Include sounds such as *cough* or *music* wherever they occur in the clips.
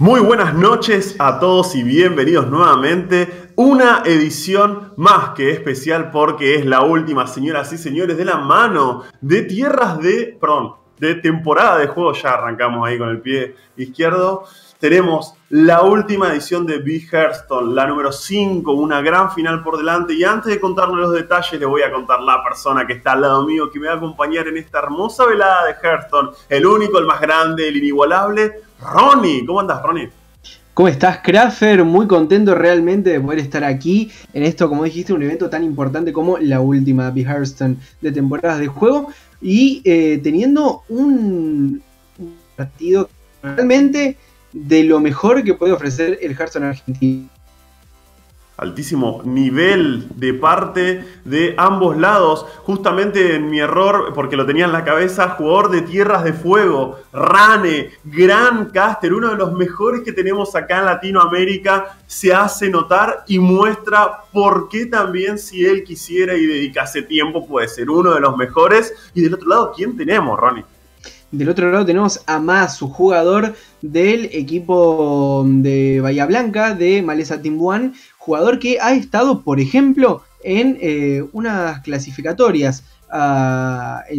Muy buenas noches a todos y bienvenidos nuevamente. Una edición más que especial porque es la última, señoras y señores, de la mano de tierras de, perdón, de temporada de juego. Ya arrancamos ahí con el pie izquierdo. Tenemos la última edición de Big Hearthstone, la número 5, una gran final por delante. Y antes de contarles los detalles, les voy a contar la persona que está al lado mío, que me va a acompañar en esta hermosa velada de Hearthstone. El único, el más grande, el inigualable, Ronnie. ¿Cómo andas, Ronnie? ¿Cómo estás, Craffer? Muy contento realmente de poder estar aquí en esto, como dijiste, un evento tan importante como la última Big Hearthstone de temporadas de juego. Y eh, teniendo un partido realmente de lo mejor que puede ofrecer el Hearthstone argentino. Altísimo nivel de parte de ambos lados. Justamente en mi error, porque lo tenía en la cabeza, jugador de Tierras de Fuego, Rane, gran caster, uno de los mejores que tenemos acá en Latinoamérica, se hace notar y muestra por qué también si él quisiera y dedicase tiempo puede ser uno de los mejores. Y del otro lado, ¿quién tenemos, Ronnie? Del otro lado tenemos a su jugador del equipo de Bahía Blanca de Maleza Timbuán, jugador que ha estado, por ejemplo, en eh, unas clasificatorias.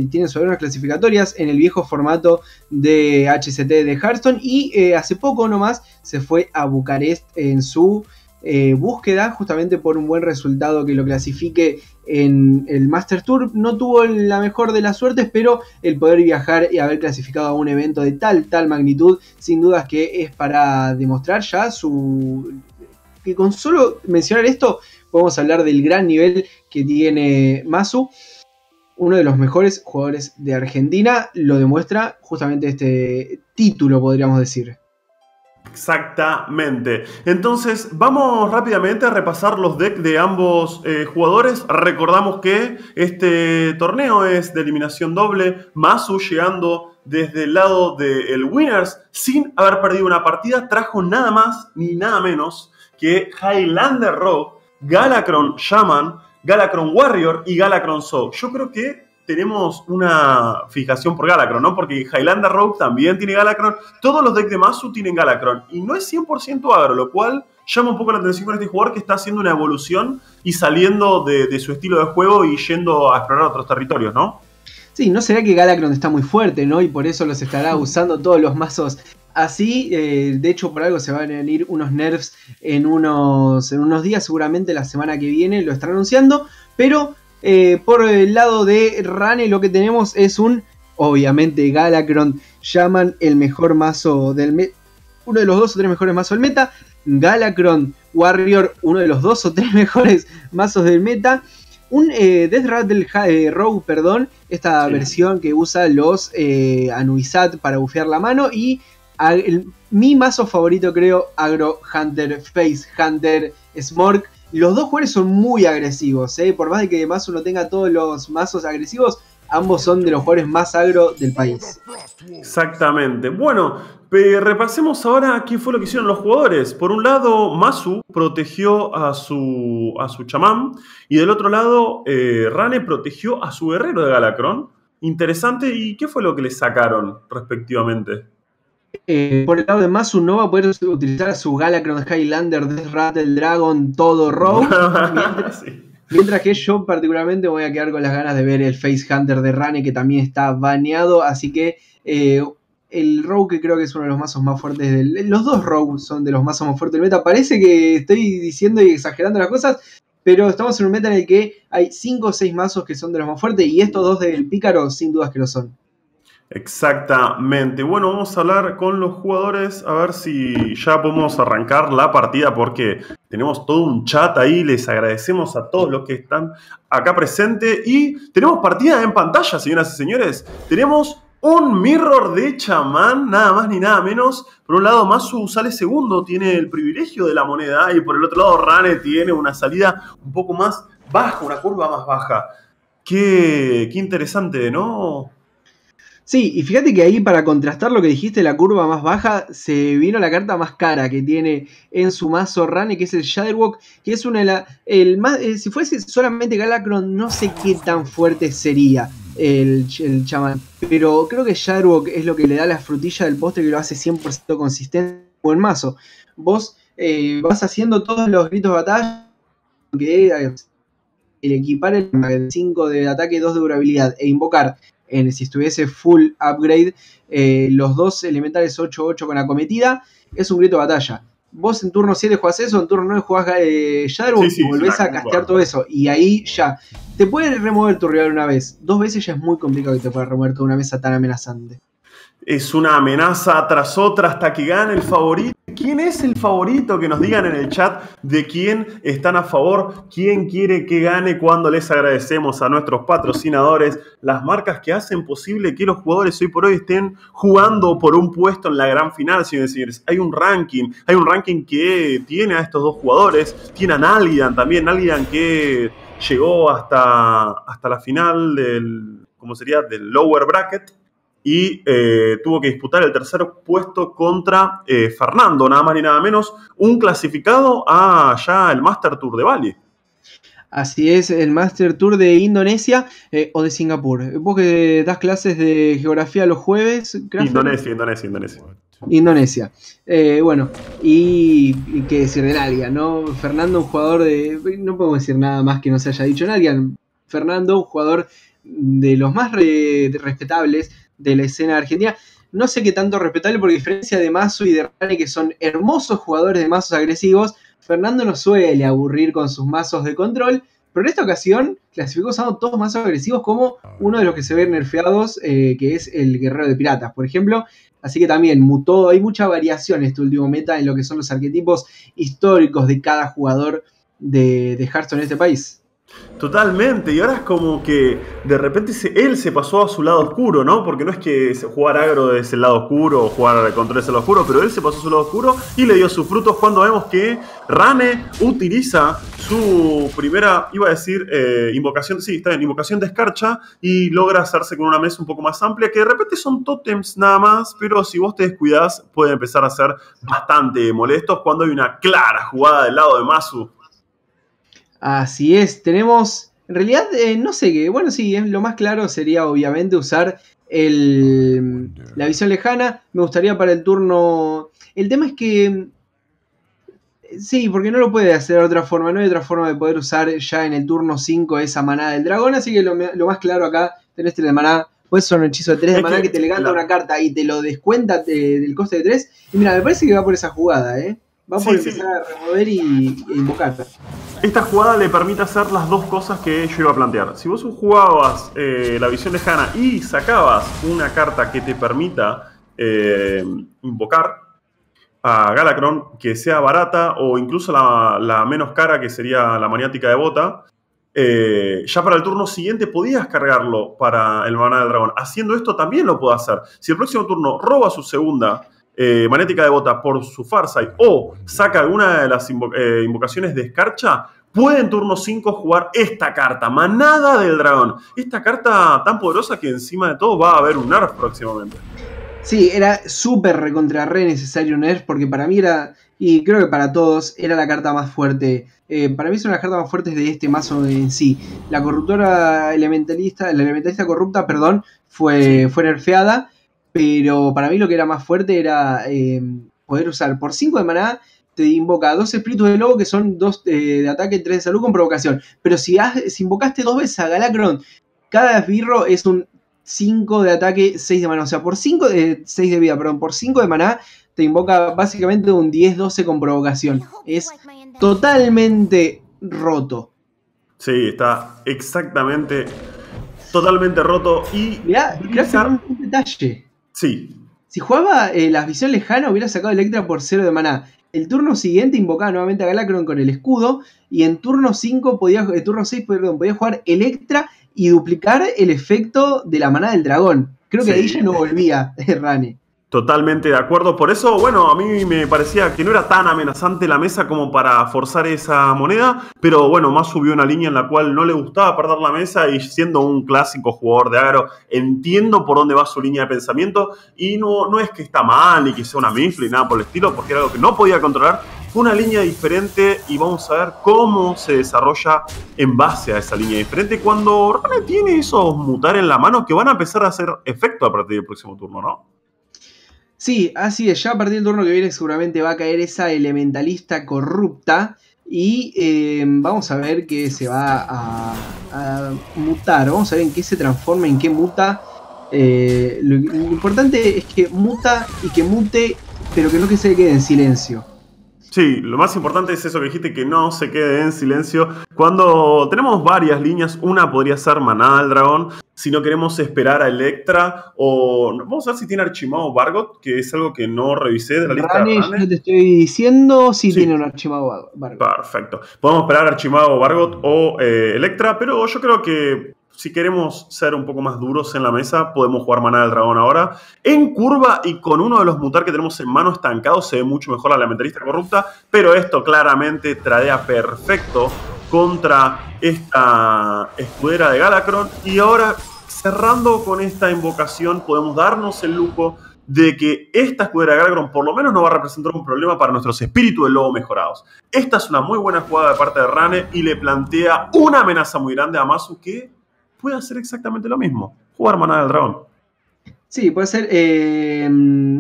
Tiene sobre unas clasificatorias en el viejo formato de HCT de Hearthstone y eh, hace poco nomás se fue a Bucarest en su eh, búsqueda justamente por un buen resultado que lo clasifique en el Master Tour. No tuvo la mejor de las suertes, pero el poder viajar y haber clasificado a un evento de tal, tal magnitud, sin dudas que es para demostrar ya su... que con solo mencionar esto podemos hablar del gran nivel que tiene Masu. Uno de los mejores jugadores de Argentina lo demuestra justamente este título, podríamos decir. Exactamente. Entonces, vamos rápidamente a repasar los decks de ambos eh, jugadores. Recordamos que este torneo es de eliminación doble. Masu llegando desde el lado del Winners sin haber perdido una partida. Trajo nada más ni nada menos que Highlander Rogue, Galacron Shaman, Galacron Warrior y Galacron Soul. Yo creo que tenemos una fijación por Galacron, ¿no? Porque Highlander Rogue también tiene Galacron. Todos los decks de Masu tienen Galacron. Y no es 100% agro, lo cual llama un poco la atención con este jugador que está haciendo una evolución y saliendo de, su estilo de juego y yendo a explorar otros territorios, ¿no? Sí, ¿no será que Galacron está muy fuerte, ¿no? Y por eso los estará *laughs* usando todos los mazos así. Eh, de hecho, por algo se van a venir unos nerfs en unos, en unos días, seguramente la semana que viene lo están anunciando. Pero eh, por el lado de Rane lo que tenemos es un, obviamente, Galacron. Llaman el mejor mazo del meta. Uno de los dos o tres mejores mazos del meta. Galacron Warrior, uno de los dos o tres *laughs* mejores mazos del meta. Un eh, Death Rattle eh, Rogue, perdón, esta versión que usa los eh, Anuizat para bufear la mano. Y mi mazo favorito, creo, Agro Hunter, Face Hunter, Smork los dos jugadores son muy agresivos, ¿eh? por más de que además uno tenga todos los mazos agresivos, ambos son de los jugadores más agro del país. Exactamente. Bueno, repasemos ahora qué fue lo que hicieron los jugadores. Por un lado, Masu protegió a su, a su chamán y del otro lado, eh, Rane protegió a su guerrero de Galacron. Interesante. ¿Y qué fue lo que le sacaron respectivamente? Eh, por el lado de Masu no va a poder utilizar su Galacron Highlander, Death Rattle Dragon, todo Rogue. *laughs* mientras, que yo particularmente voy a quedar con las ganas de ver el Face Hunter de Rane que también está baneado. Así que eh, el Rogue que creo que es uno de los mazos más fuertes del... Los dos Rogue son de los mazos más fuertes del meta. Parece que estoy diciendo y exagerando las cosas. Pero estamos en un meta en el que hay 5 o 6 mazos que son de los más fuertes. Y estos dos del Pícaro sin dudas que lo son. Exactamente. Bueno, vamos a hablar con los jugadores a ver si ya podemos arrancar la partida porque tenemos todo un chat ahí. Les agradecemos a todos los que están acá presentes. Y tenemos partida en pantalla, señoras y señores. Tenemos un mirror de chamán, nada más ni nada menos. Por un lado, Masu sale segundo, tiene el privilegio de la moneda. Y por el otro lado, Rane tiene una salida un poco más baja, una curva más baja. Qué, qué interesante, ¿no? Sí, y fíjate que ahí para contrastar lo que dijiste, la curva más baja, se vino la carta más cara que tiene en su mazo Rane, que es el Shadowwalk, que es una de las... Eh, si fuese solamente Galacron, no sé qué tan fuerte sería el, chamán. Pero creo que Shadowwalk es lo que le da la frutilla del postre que lo hace 100% consistente. buen mazo. Vos eh, vas haciendo todos los gritos de batalla que el equipar el 5 de ataque, 2 de durabilidad e invocar, en, si estuviese full upgrade, eh, los dos elementales 8-8 con acometida, es un grito de batalla. Vos en turno 7 jugás eso, en turno 9 jugás eh, y volvés a castear todo eso. Y ahí ya. Te puede remover tu rival una vez. Dos veces ya es muy complicado que te pueda remover toda una mesa tan amenazante es una amenaza tras otra hasta que gane el favorito. ¿Quién es el favorito? Que nos digan en el chat de quién están a favor, quién quiere que gane cuando les agradecemos a nuestros patrocinadores, las marcas que hacen posible que los jugadores hoy por hoy estén jugando por un puesto en la gran final, y señores. Hay un ranking, hay un ranking que tiene a estos dos jugadores, tiene a Nalian también, Nalian que llegó hasta, hasta la final del, ¿cómo sería? Del lower bracket y eh, tuvo que disputar el tercer puesto contra eh, Fernando, nada más ni nada menos, un clasificado a ya el Master Tour de Bali. Así es, el Master Tour de Indonesia eh, o de Singapur. Vos que das clases de geografía los jueves. Indonesia, Indonesia, Indonesia. Indonesia. bueno, y, qué decir de Nalia, ¿no? Fernando, un jugador de. No puedo decir nada más que no se haya dicho Nalia. Fernando, un jugador de los más respetables de la escena argentina. No sé qué tanto respetable, porque a diferencia de Mazo y de Rane, que son hermosos jugadores de mazos agresivos, Fernando no suele aburrir con sus mazos de control. Pero en esta ocasión clasificó usando todos mazos agresivos como uno de los que se ven nerfeados, eh, que es el guerrero de piratas, por ejemplo. Así que también mutó, hay mucha variación en este último meta en lo que son los arquetipos históricos de cada jugador de, de Hearthstone en este país. Totalmente, y ahora es como que de repente él se pasó a su lado oscuro, ¿no? Porque no es que jugar agro es el lado oscuro o jugar contra ese lado oscuro, pero él se pasó a su lado oscuro y le dio sus frutos cuando vemos que Rane utiliza su primera, iba a decir, eh, invocación, sí, está bien, invocación de escarcha y logra hacerse con una mesa un poco más amplia, que de repente son tótems nada más, pero si vos te descuidás pueden empezar a ser bastante molestos cuando hay una clara jugada del lado de Masu Así es, tenemos, en realidad eh, no sé qué, bueno sí, lo más claro sería obviamente usar el, la visión lejana, me gustaría para el turno, el tema es que, sí, porque no lo puede hacer de otra forma, no hay otra forma de poder usar ya en el turno 5 esa manada del dragón, así que lo, más claro acá, tenés este de maná, pues son un hechizo de 3 de maná que, te le canta una carta y te lo descuenta del coste de 3, y mira, me parece que va por esa jugada, eh. Vamos a empezar a remover y, invocar. Esta jugada le permite hacer las dos cosas que yo iba a plantear. Si vos jugabas eh, la visión lejana y sacabas una carta que te permita eh, invocar a Galacron, que sea barata o incluso la, menos cara, que sería la maniática de bota, eh, ya para el turno siguiente podías cargarlo para el maná del dragón. Haciendo esto también lo puedo hacer. Si el próximo turno roba su segunda eh, Magnética de Bota por su Farsight o saca alguna de las eh, invocaciones de Escarcha, puede en turno 5 jugar esta carta, Manada del Dragón. Esta carta tan poderosa que encima de todo va a haber un nerf próximamente. Sí, era súper recontra re necesario un nerf porque para mí era, y creo que para todos, era la carta más fuerte. Eh, para mí son las cartas más fuertes de este mazo en sí. La corruptora elementalista, la elementalista corrupta, perdón, fue, fue nerfeada pero para mí lo que era más fuerte era eh, poder usar por 5 de maná, te invoca dos espíritus de lobo que son dos eh, de ataque, 3 de salud con provocación. Pero si, si invocaste dos veces a Galacron, cada esbirro es un 5 de ataque, 6 de maná. O sea, por 5 de 6 de vida, perdón, por 5 de maná te invoca básicamente un 10-12 con provocación. Es totalmente roto. Sí, está exactamente totalmente roto y mirá, un detalle. Sí. Si jugaba eh, la visión lejana, hubiera sacado Electra por 0 de maná. El turno siguiente invocaba nuevamente a Galacron con el escudo. Y en turno 5 podía, el turno 6, perdón, podía jugar Electra y duplicar el efecto de la maná del dragón. Creo que ahí ya no volvía *laughs* Rane. Totalmente de acuerdo. Por eso, bueno, a mí me parecía que no era tan amenazante la mesa como para forzar esa moneda. Pero bueno, más subió una línea en la cual no le gustaba perder la mesa y siendo un clásico jugador de agro, entiendo por dónde va su línea de pensamiento. Y no, no es que está mal ni que sea una mifla y nada por el estilo, porque era algo que no podía controlar. Fue una línea diferente y vamos a ver cómo se desarrolla en base a esa línea diferente cuando Rane tiene esos mutar en la mano que van a empezar a hacer efecto a partir del próximo turno, ¿no? Sí, así es. Ya a partir del turno que viene seguramente va a caer esa elementalista corrupta. Y eh, vamos a ver qué se va a, mutar. Vamos a ver en qué se transforma, en qué muta. Eh, lo, importante es que muta y que mute, pero que no que se quede en silencio. Sí, lo más importante es eso que dijiste, que no se quede en silencio. Cuando tenemos varias líneas, una podría ser Manada del Dragón. Si no queremos esperar a Electra, o vamos a ver si tiene Archimago Bargot, que es algo que no revisé de la lista. Rane, yo te estoy diciendo si tiene un Archimago Bargot. Perfecto. Podemos esperar Archimago Bargot o eh, Electra, pero yo creo que si queremos ser un poco más duros en la mesa, podemos jugar Maná del Dragón ahora. En curva y con uno de los mutar que tenemos en mano estancado, se ve mucho mejor la Elementalista Corrupta, pero esto claramente tradea perfecto contra esta escudera de Galacron. Y ahora, cerrando con esta invocación, podemos darnos el lujo de que esta escudera de Galacron por lo menos no va a representar un problema para nuestros espíritus del lobo mejorados. Esta es una muy buena jugada de parte de Rane y le plantea una amenaza muy grande a Masu que puede hacer exactamente lo mismo. Jugar manada del dragón. Sí, puede ser. Eh,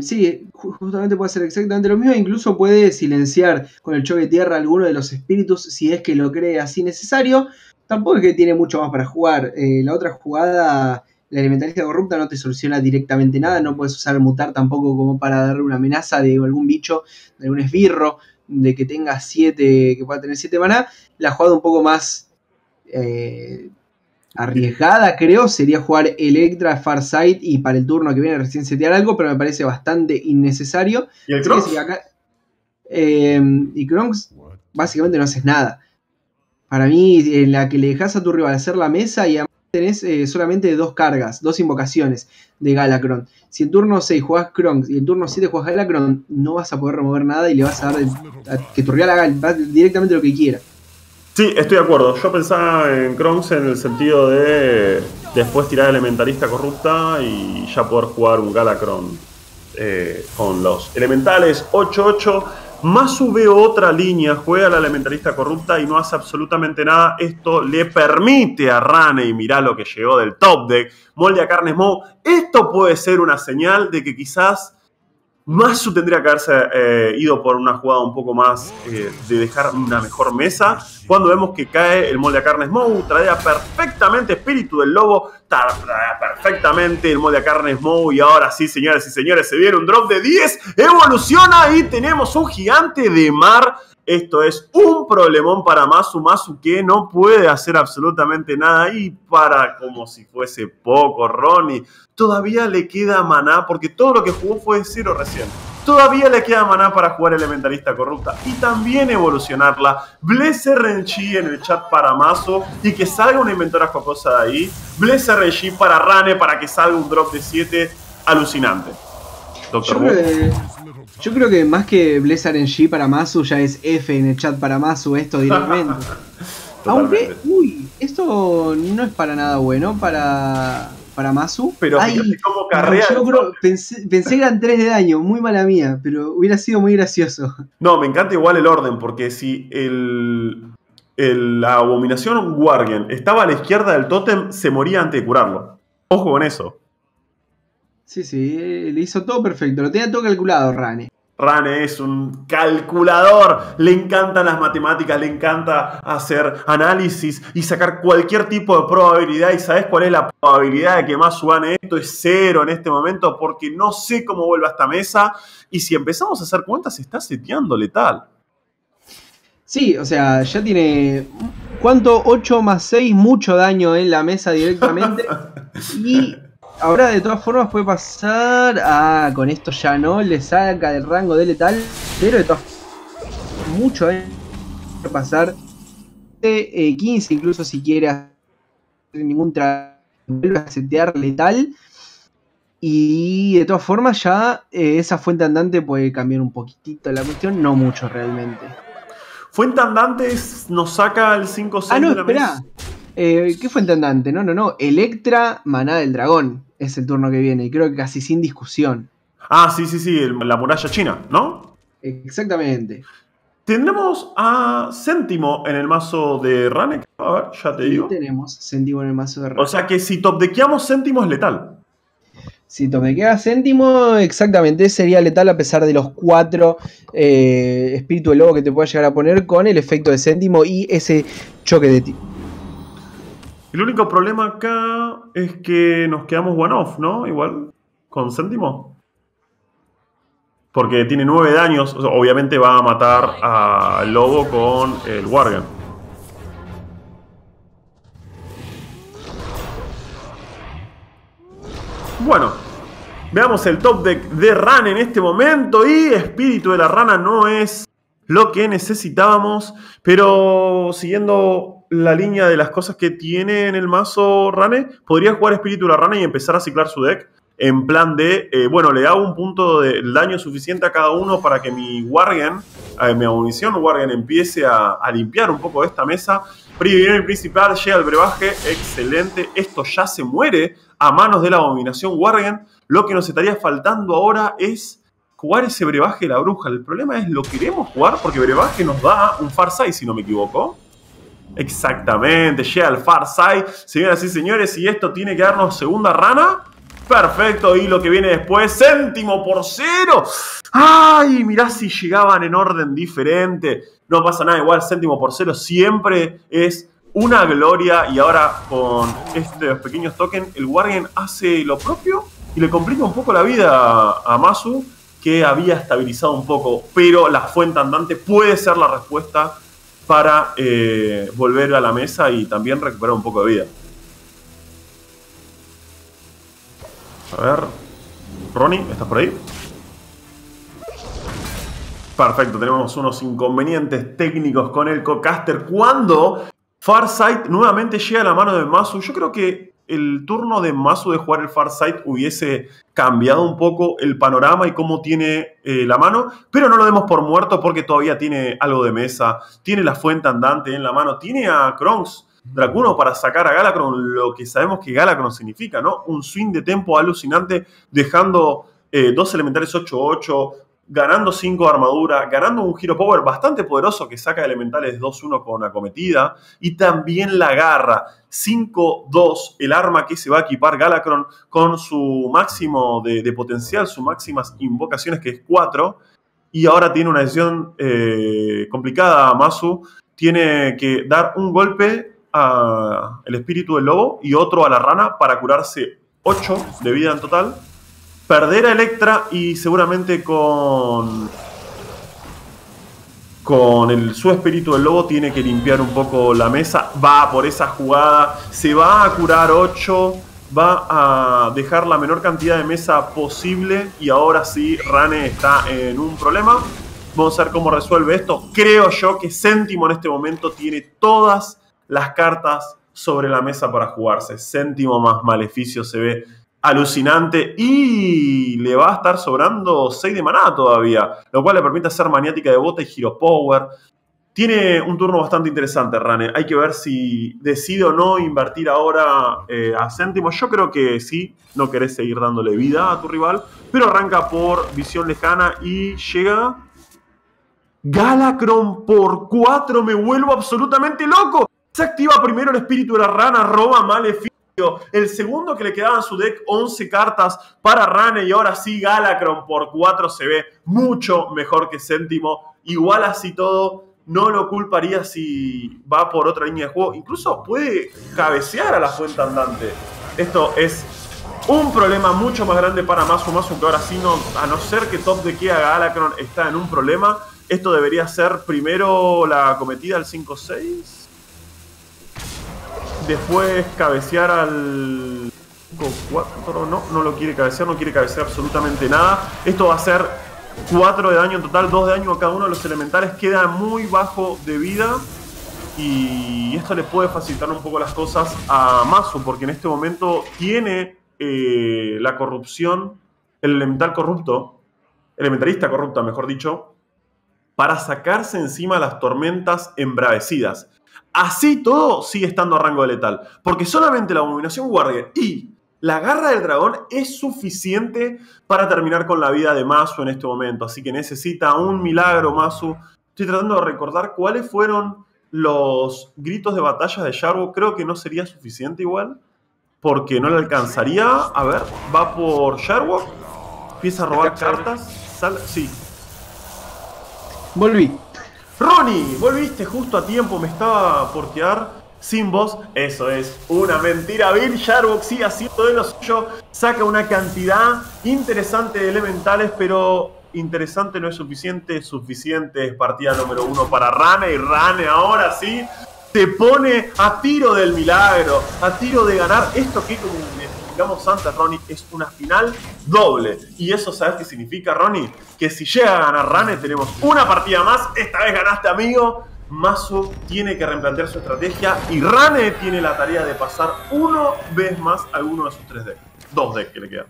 sí, justamente puede ser exactamente lo mismo. Incluso puede silenciar con el choque de tierra alguno de los espíritus si es que lo cree así necesario. Tampoco es que tiene mucho más para jugar. Eh, la otra jugada, la elementalista corrupta, no te soluciona directamente nada. No puedes usar mutar tampoco como para darle una amenaza de algún bicho, de algún esbirro, de que tenga 7, que pueda tener 7 maná. La jugada un poco más. Eh, arriesgada, creo, sería jugar Electra, Farsight y para el turno que viene recién setear algo, pero me parece bastante innecesario. ¿Y el em, y Kronks, básicamente no haces nada. Para mí, en la que le dejas a tu rival hacer la mesa y además tenés eh, solamente dos cargas, dos invocaciones de Galacron. Si en turno 6 jugás Kronks y en turno 7 jugás Galacron, no vas a poder remover nada y le vas a dar que tu rival haga directamente lo que quiera. Sí, estoy de acuerdo. Yo pensaba en Kronks en el sentido de después tirar Elementalista Corrupta y ya poder jugar un Galacron eh, con los elementales 8-8. Más sube otra línea, juega la Elementalista Corrupta y no hace absolutamente nada. Esto le permite a Rane, y mirá lo que llegó del top deck, molde a Carnes Mo. Esto puede ser una señal de que quizás Masu tendría que haberse eh, ido por una jugada un poco más eh, de dejar una mejor mesa. Cuando vemos que cae el molde a carnes Mou, tradea perfectamente Espíritu del Lobo, tradea perfectamente el molde a carnes Mou. Y ahora sí, señores y señores, se viene un drop de 10, evoluciona y tenemos un gigante de mar esto es un problemón para Masu Masu que no puede hacer absolutamente nada. Y para como si fuese poco, Ronnie, todavía le queda maná porque todo lo que jugó fue cero recién. Todavía le queda maná para jugar Elementalista Corrupta y también evolucionarla. Bless RNG en el chat para Mazo y que salga una inventora jocosa de ahí. Bless RNG para Rane para que salga un drop de 7 alucinante. Doctor yo creo que más que Blizzard en G para Masu ya es F en el chat para Masu esto directamente. *laughs* Aunque, uy, esto no es para nada bueno para, para Masu. Pero cómo carrea. Yo creo, pensé, pensé, que eran 3 de daño, muy mala mía, pero hubiera sido muy gracioso. No, me encanta igual el orden, porque si el, la abominación Guardian estaba a la izquierda del tótem, se moría antes de curarlo. Ojo con eso. Sí, sí, le hizo todo perfecto, lo tenía todo calculado Rane. Rane es un calculador, le encantan las matemáticas, le encanta hacer análisis y sacar cualquier tipo de probabilidad. ¿Y sabes cuál es la probabilidad de que más gane esto? Es cero en este momento porque no sé cómo vuelve a esta mesa. Y si empezamos a hacer cuentas, está seteando letal. Sí, o sea, ya tiene. ¿Cuánto? 8 más 6, mucho daño en la mesa directamente. *laughs* y Ahora de todas formas puede pasar. Ah, con esto ya no. Le saca del rango de letal. Pero de todas Mucho, eh. Puede pasar. Eh, 15 incluso si quiere hacer ningún trabajo. Vuelve a setear letal. Y de todas formas ya eh, esa fuente andante puede cambiar un poquitito la cuestión. No mucho realmente. Fuente andante nos saca el 5-6 ah, no, de la espera. Eh, ¿Qué fuente andante? No, no, no. Electra, maná del dragón es el turno que viene, y creo que casi sin discusión. Ah, sí, sí, sí, la muralla china, ¿no? Exactamente. Tendremos a Céntimo en el mazo de Ranek. A ver, ya te digo. tenemos Céntimo en el mazo de Ranek. O sea que si top deckeamos Céntimo es letal. Si queda céntimo, exactamente, sería letal a pesar de los cuatro eh, espíritu de lobo que te pueda llegar a poner con el efecto de céntimo y ese choque de ti. El único problema acá es que nos quedamos one-off, ¿no? Igual, con céntimo. Porque tiene nueve daños, obviamente va a matar al lobo con el Wargen. Bueno, veamos el top deck de Ran en este momento. Y Espíritu de la Rana no es lo que necesitábamos. Pero siguiendo la línea de las cosas que tiene en el mazo Rane, podría jugar Espíritu de la Rana y empezar a ciclar su deck. En plan de, eh, bueno, le hago un punto de daño suficiente a cada uno para que mi Wargen, eh, mi munición Wargen empiece a, a limpiar un poco esta mesa Viene el principal, llega el brebaje, excelente. Esto ya se muere a manos de la abominación Wargen. Lo que nos estaría faltando ahora es jugar ese brebaje de la bruja. El problema es, ¿lo queremos jugar? Porque brebaje nos da un Farsight, si no me equivoco. Exactamente, llega el Farsight. Señoras y señores, y esto tiene que darnos segunda rana. Perfecto, y lo que viene después, céntimo por cero. Ay, mirá si llegaban en orden diferente. No pasa nada, igual céntimo por cero siempre es una gloria. Y ahora con estos pequeños tokens, el Guardian hace lo propio y le complica un poco la vida a Masu, que había estabilizado un poco. Pero la fuente andante puede ser la respuesta para eh, volver a la mesa y también recuperar un poco de vida. A ver. Ronnie, ¿estás por ahí? Perfecto, tenemos unos inconvenientes técnicos con el Cocaster. Cuando Farsight nuevamente llega a la mano de Masu, yo creo que el turno de Masu de jugar el Farsight hubiese cambiado un poco el panorama y cómo tiene eh, la mano, pero no lo demos por muerto porque todavía tiene algo de mesa, tiene la fuente andante en la mano, tiene a Kronks Dracuno para sacar a Galacron lo que sabemos que Galacron significa, ¿no? Un swing de tempo alucinante, dejando eh, dos elementales 8-8, ganando 5 de armadura, ganando un Hero Power bastante poderoso que saca elementales 2-1 con acometida, y también la garra 5-2, el arma que se va a equipar Galacron con su máximo de, potencial, sus máximas invocaciones que es 4, y ahora tiene una decisión eh, complicada, Masu, tiene que dar un golpe el espíritu del lobo y otro a la rana para curarse 8 de vida en total. Perder a Electra y seguramente con. Con el, su espíritu del lobo tiene que limpiar un poco la mesa. Va por esa jugada. Se va a curar 8. Va a dejar la menor cantidad de mesa posible. Y ahora sí, Rane está en un problema. Vamos a ver cómo resuelve esto. Creo yo que Céntimo en este momento tiene todas las cartas sobre la mesa para jugarse. Céntimo más maleficio se ve alucinante y le va a estar sobrando 6 de maná todavía, lo cual le permite hacer maniática de bota y giro power. Tiene un turno bastante interesante, Rane. Hay que ver si decide o no invertir ahora eh, a céntimo. Yo creo que sí, no querés seguir dándole vida a tu rival, pero arranca por visión lejana y llega Galacron por 4. Me vuelvo absolutamente loco. Se activa primero el espíritu de la rana, roba maleficio. El segundo que le quedaba en su deck 11 cartas para Rana y ahora sí Galacron por 4 se ve mucho mejor que Céntimo. Igual así todo, no lo culparía si va por otra línea de juego. Incluso puede cabecear a la fuente andante. Esto es un problema mucho más grande para Masu Masu que ahora sí, no, a no ser que top de que Galacron está en un problema. Esto debería ser primero la cometida al 5-6 Después cabecear al 4, no, no lo quiere cabecear, no quiere cabecear absolutamente nada. Esto va a ser 4 de daño en total, 2 de daño a cada uno de los elementales. Queda muy bajo de vida. Y esto le puede facilitar un poco las cosas a Mazo, porque en este momento tiene eh, la corrupción, el elemental corrupto, elementalista corrupta, mejor dicho, para sacarse encima las tormentas embravecidas. Así todo sigue estando a rango de letal. Porque solamente la abominación guardia y la garra del dragón es suficiente para terminar con la vida de Masu en este momento. Así que necesita un milagro, Masu. Estoy tratando de recordar cuáles fueron los gritos de batalla de Sharbo. Creo que no sería suficiente igual. porque no le alcanzaría. A ver, va por Sherwood. Empieza a robar cartas. Sal sí. Volví. Ronnie, volviste justo a tiempo. Me estaba por quedar sin voz. Eso es una mentira. Bill Sherwood sigue haciendo de lo suyo. Saca una cantidad interesante de elementales, pero interesante no es suficiente. Suficiente es partida número uno para Rane. Y Rane ahora sí te pone a tiro del milagro, a tiro de ganar esto que como explicamos antes, Ronnie, es una final doble. Y eso, ¿sabes qué significa, Ronnie? Que si llega a ganar Rane, tenemos una partida más. Esta vez ganaste, amigo. Mazo tiene que replantear su estrategia y Rane tiene la tarea de pasar uno vez más alguno de sus tres decks. Dos decks que le quedan.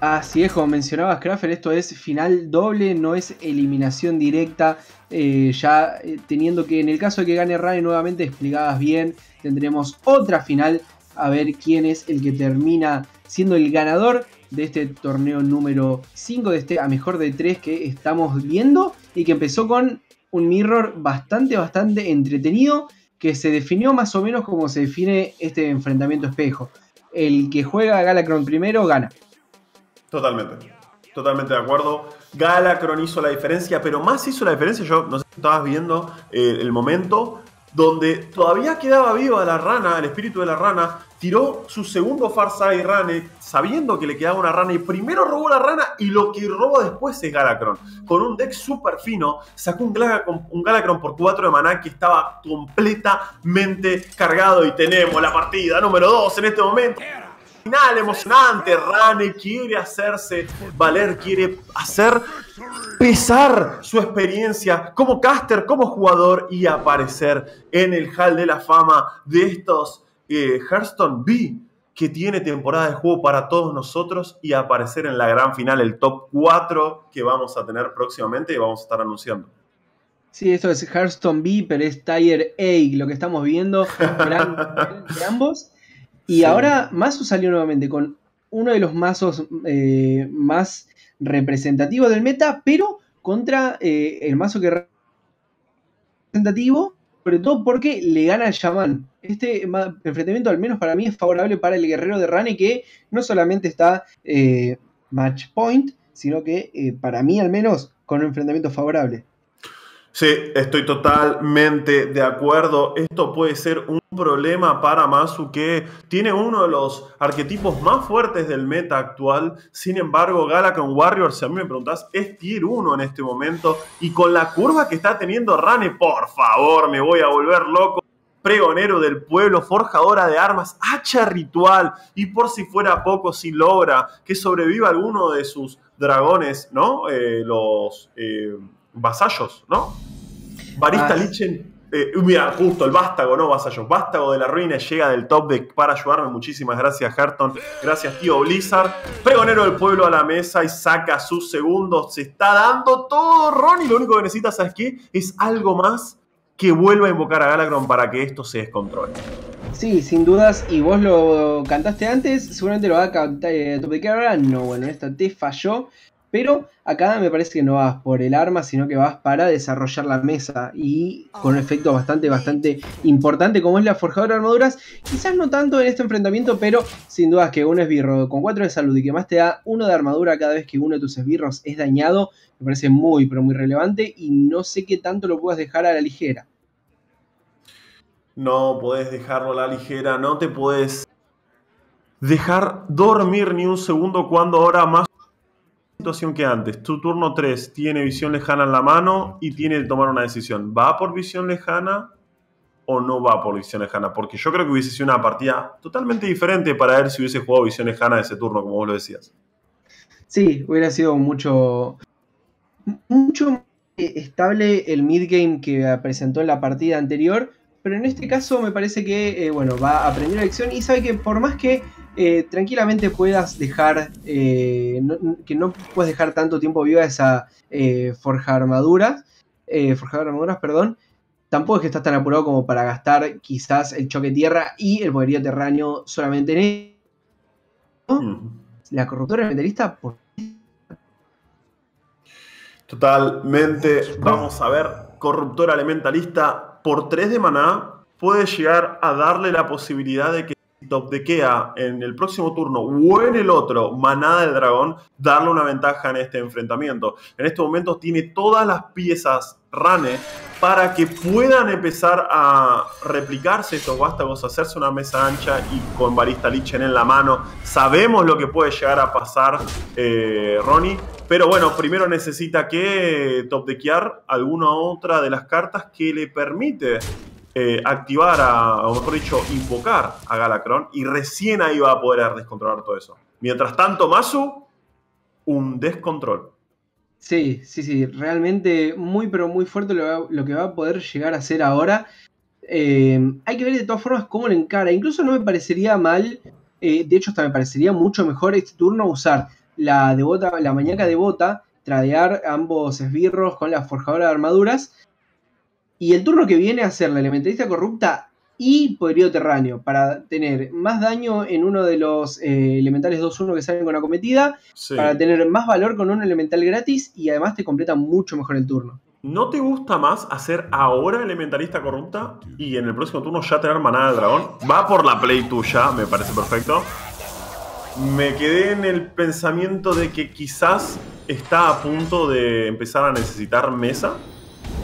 Así es, como mencionabas, Crafter, esto es final doble, no es eliminación directa. Eh, ya eh, teniendo que, en el caso de que gane Rane nuevamente, explicadas bien, tendremos otra final a ver quién es el que termina siendo el ganador de este torneo número 5, de este a mejor de 3 que estamos viendo y que empezó con un mirror bastante, bastante entretenido que se definió más o menos como se define este enfrentamiento espejo. El que juega Galacron primero gana. Totalmente. Totalmente de acuerdo. Galacron hizo la diferencia, pero más hizo la diferencia, yo no sé si estabas viendo eh, el momento donde todavía quedaba viva la rana, el espíritu de la rana, tiró su segundo Farside Rane, sabiendo que le quedaba una rana, y primero robó la rana, y lo que robó después es Galacron. Con un deck súper fino, sacó un Galacron, un Galacron por 4 de maná que estaba completamente cargado, y tenemos la partida número 2 en este momento final emocionante. Rane quiere hacerse valer, quiere hacer pesar su experiencia como caster, como jugador y aparecer en el hall de la fama de estos eh, Hearthstone B que tiene temporada de juego para todos nosotros y aparecer en la gran final, el top 4 que vamos a tener próximamente y vamos a estar anunciando. Sí, esto es Hearthstone B, pero es Tier A, lo que estamos viendo *laughs* de ambos. Y ahora Mazo salió nuevamente con uno de los mazos eh, más representativos del meta, pero contra eh, el mazo que es representativo, sobre todo porque le gana el Shaman. Este enfrentamiento, al menos para mí, es favorable para el guerrero de Rane, que no solamente está eh, match point, sino que para mí, al menos, con un enfrentamiento favorable. Sí, estoy totalmente de acuerdo. Esto puede ser un problema para Masu que tiene uno de los arquetipos más fuertes del meta actual. Sin embargo, Galacron Warriors, si a mí me preguntás, es tier 1 en este momento. Y con la curva que está teniendo Rane, por favor, me voy a volver loco. Pregonero del pueblo, forjadora de armas, hacha ritual. Y por si fuera poco, si logra que sobreviva alguno de sus dragones, ¿no? Eh, los. Eh, vasallos, ¿no? Barista ah. Lichen. Eh, mira, justo el vástago, no vasallos. Vástago de la ruina llega del top deck para ayudarme. Muchísimas gracias, Herton. Gracias, tío Blizzard. Pregonero del pueblo a la mesa y saca sus segundos. Se está dando todo, Ronnie. Lo único que necesita, ¿sabes qué? Es algo más que vuelva a invocar a Galacron para que esto se descontrole. Sí, sin dudas, y vos lo cantaste antes, seguramente lo va a cantar eh, Top ahora. No, bueno, esta te falló. Pero acá me parece que no vas por el arma, sino que vas para desarrollar la mesa y con un efecto bastante, bastante importante como es la forjadora de armaduras. Quizás no tanto en este enfrentamiento, pero sin dudas que un esbirro con 4 de salud y que más te da uno de armadura cada vez que uno de tus esbirros es dañado, me parece muy, pero muy relevante y no sé qué tanto lo puedas dejar a la ligera. No puedes dejarlo a la ligera, no te puedes dejar dormir ni un segundo cuando ahora más que antes. Tu turno 3 tiene visión lejana en la mano y tiene que tomar una decisión. ¿Va por visión lejana o no va por visión lejana? Porque yo creo que hubiese sido una partida totalmente diferente para él si hubiese jugado visión lejana ese turno, como vos lo decías. Sí, hubiera sido mucho, mucho estable el mid-game que presentó en la partida anterior. Pero en este caso me parece que, eh, bueno, va a aprender la lección y sabe que por más que eh, tranquilamente puedas dejar, eh, que no puedes dejar tanto tiempo viva esa eh, forja armaduras, forjador armaduras, perdón, tampoco es que estás tan apurado como para gastar quizás el choque tierra y el poderío terráneo solamente en mm. La corruptora elementalista, por... Totalmente. Vamos a ver, corruptora elementalista por 3 de maná puede llegar a darle la posibilidad de que top de Kea en el próximo turno o en el otro, manada del dragón, darle una ventaja en este enfrentamiento. En este momento tiene todas las piezas Rane para que puedan empezar a replicarse estos vástagos, hacerse una mesa ancha y con Barista Lichen en la mano. Sabemos lo que puede llegar a pasar eh, Ronnie, pero bueno, primero necesita que top deckear alguna otra de las cartas que le permite eh, activar, a, o mejor dicho, invocar a Galacron y recién ahí va a poder descontrolar todo eso. Mientras tanto, Masu, un descontrol. Sí, sí, sí, realmente muy pero muy fuerte lo, que va a poder llegar a ser ahora. Eh, hay que ver de todas formas cómo le encara. Incluso no me parecería mal, eh, de hecho hasta me parecería mucho mejor este turno usar la devota, la mañaca devota, tradear ambos esbirros con la forjadora de armaduras y el turno que viene a ser la elementalista corrupta y poderío terráneo para tener más daño en uno de los eh, elementales 2-1 que salen con acometida, para tener más valor con un elemental gratis y además te completa mucho mejor el turno. ¿No te gusta más hacer ahora elementalista corrupta y en el próximo turno ya tener manada del dragón? Va por la play tuya, me parece perfecto. Me quedé en el pensamiento de que quizás está a punto de empezar a necesitar mesa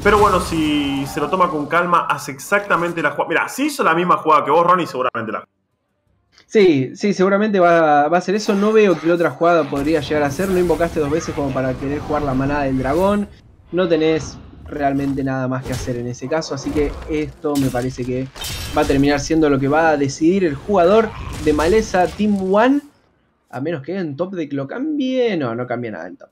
pero bueno, si se lo toma con calma, hace exactamente la jugada. Mira, si hizo la misma jugada que vos, Ronnie, seguramente la. Sí, sí, seguramente va, a ser eso. No veo que la otra jugada podría llegar a ser. No invocaste dos veces como para querer jugar la manada del dragón. No tenés realmente nada más que hacer en ese caso. Así que esto me parece que va a terminar siendo lo que va a decidir el jugador de Maleza Team One. A menos que en top de lo cambie. No, no cambia nada en top.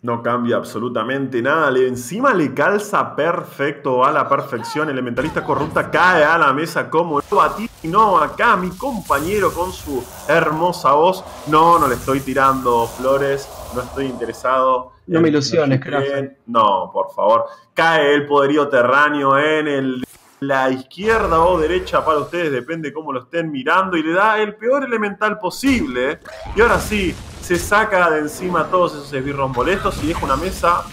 No cambia absolutamente nada. Le, encima le calza perfecto a la perfección. Elementalista corrupta cae a la mesa como no a ti, no acá, mi compañero con su hermosa voz. No, no le estoy tirando flores, no estoy interesado. No me ilusiones, creo. No, por favor. Cae el poderío terráneo en el la izquierda o derecha para ustedes, depende cómo lo estén mirando, y le da el peor elemental posible. Y ahora sí, se saca de encima todos esos esbirros molestos y deja una mesa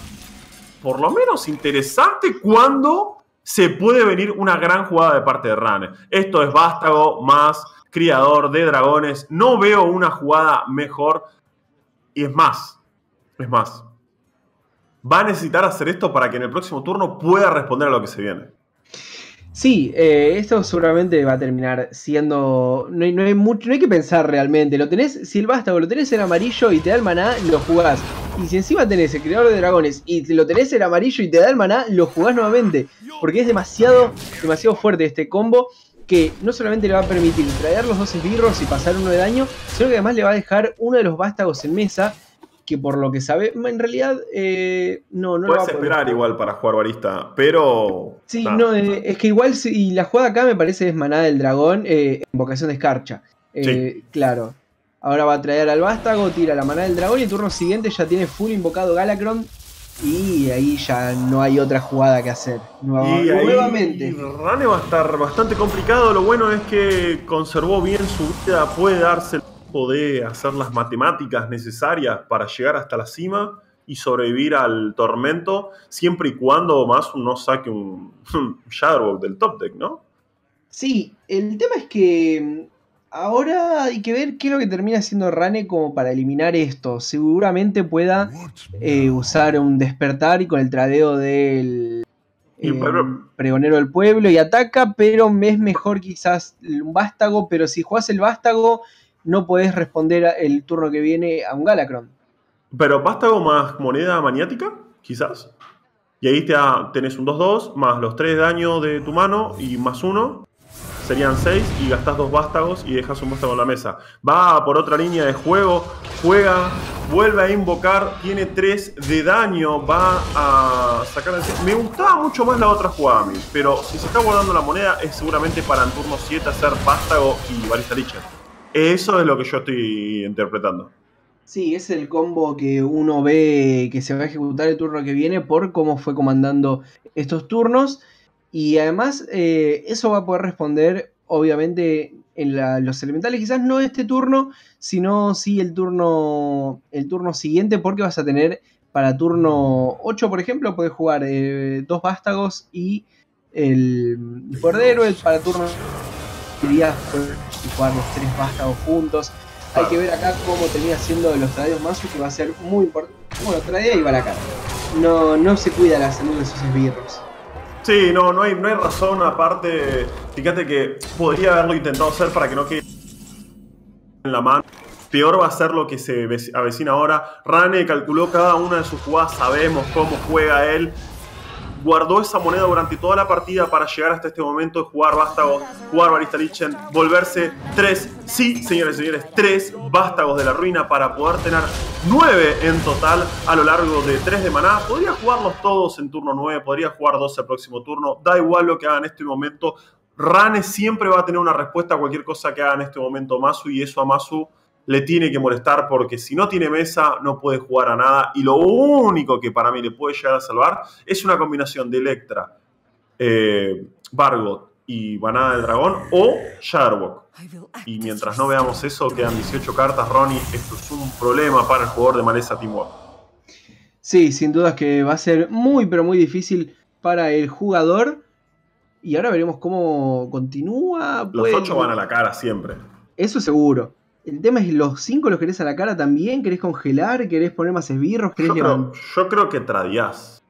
por lo menos interesante cuando se puede venir una gran jugada de parte de Rane. Esto es Vástago más criador de dragones. No veo una jugada mejor. Y es más, es más. Va a necesitar hacer esto para que en el próximo turno pueda responder a lo que se viene. Sí, eh, esto seguramente va a terminar siendo. No hay, no hay, mucho, no hay que pensar realmente. Lo tenés, si el vástago lo tenés en amarillo y te da el maná, lo jugás. Y si encima tenés el creador de dragones y lo tenés en amarillo y te da el maná, lo jugás nuevamente. Porque es demasiado, demasiado fuerte este combo que no solamente le va a permitir traer los dos esbirros y pasar uno de daño, sino que además le va a dejar uno de los vástagos en mesa que por lo que sabe, en realidad eh, no, no Puedes esperar igual para jugar barista, pero. Sí, no, eh, es que igual, y la jugada acá me parece es manada del dragón, eh, invocación de escarcha. Eh, claro. Ahora va a traer al vástago, tira la manada del dragón y el turno siguiente ya tiene full invocado Galacron. Y ahí ya no hay otra jugada que hacer. y nuevamente. Rane va a estar bastante complicado. Lo bueno es que conservó bien su vida, puede darse de hacer las matemáticas necesarias para llegar hasta la cima y sobrevivir al tormento, siempre y cuando más no saque un, Shadowbook del top deck, ¿no? Sí, el tema es que mm, ahora hay que ver qué es lo que termina haciendo Rane como para eliminar esto. Seguramente pueda eh, usar un despertar y con el tradeo del eh, pregonero del pueblo y ataca, pero es mejor quizás un vástago, pero si juegas el vástago no podés responder el turno que viene a un Galacron. Pero algo más moneda maniática, quizás. Y ahí te tenés un 2-2, más los 3 de daño de tu mano y más 1. Serían 6 y gastás dos vástagos y dejas un vástago en la mesa. Va por otra línea de juego, juega, vuelve a invocar, tiene 3 de daño, va a sacar el... Me gustaba mucho más la otra jugada pero si se está guardando la moneda es seguramente para en turno 7 hacer vástago y barista Lichen. Eso es lo que yo estoy interpretando. Sí, es el combo que uno ve que se va a ejecutar el turno que viene por cómo fue comandando estos turnos. Y además, eh, eso va a poder responder, obviamente, en los elementales. Quizás no este turno, sino sí el turno, el turno siguiente, porque vas a tener para turno 8, por ejemplo, puedes jugar eh, dos vástagos y el cordero. Para turno y jugar los tres vástagos juntos. Hay que ver acá cómo termina siendo los tradeos Masu, que va a ser muy importante. Bueno, tradea y cara. No, no se cuida la salud de sus esbirros. Sí, no, no hay, no hay razón. Aparte, fíjate que podría haberlo intentado hacer para que no quede en la mano. Peor va a ser lo que se avecina ahora. Rane calculó cada una de sus jugadas, sabemos cómo juega él guardó esa moneda durante toda la partida para llegar hasta este momento de jugar vástagos, jugar Barista Lichen, volverse tres, sí, señores y señores, tres vástagos de la ruina para poder tener nueve en total a lo largo de tres de maná. Podría jugarlos todos en turno 9, podría jugar dos el próximo turno, da igual lo que haga en este momento. Rane siempre va a tener una respuesta a cualquier cosa que haga en este momento Masu y eso a Masu le tiene que molestar porque si no tiene mesa no puede jugar a nada y lo único que para mí le puede llegar a salvar es una combinación de Electra, eh, Bargot y Banada del Dragón o Shadowwalk. Y mientras no veamos eso, quedan 18 cartas, Ronnie. Esto es un problema para el jugador de Maleza Teamwork. Sí, sin duda que va a ser muy, pero muy difícil para el jugador. Y ahora veremos cómo continúa. Los 8 van a la cara siempre. Eso seguro. El tema es, ¿los 5 los querés a la cara también? ¿Querés congelar? ¿Querés poner más esbirros? ¿Querés yo, creo, yo creo que tradiás.